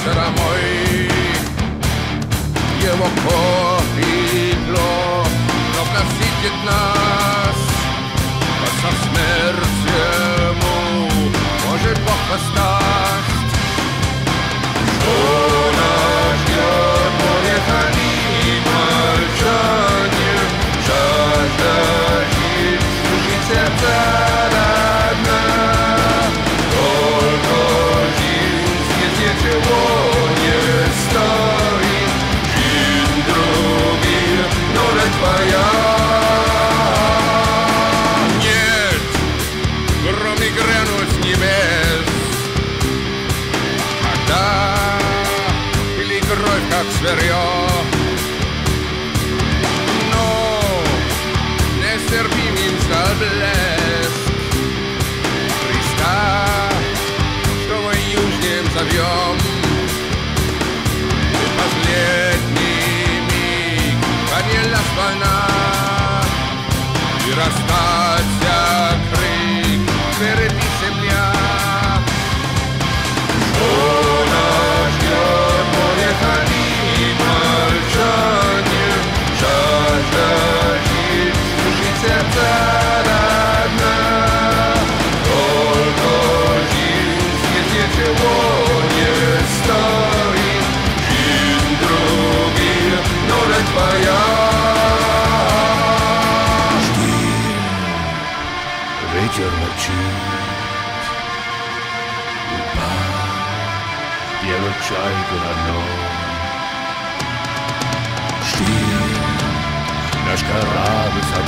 хромой Его повидло, но просидит нас По совсмертьему, может Бог поставить No, nie serwi mi za blesk Krista, co moim już nie zawiom Chyba z letnimi, Major Machines Upa Biele Chai Grano Stil Nashkarabi Sa